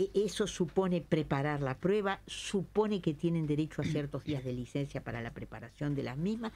E, eso supone preparar la prueba, supone que tienen derecho a ciertos días de licencia para la preparación de las mismas.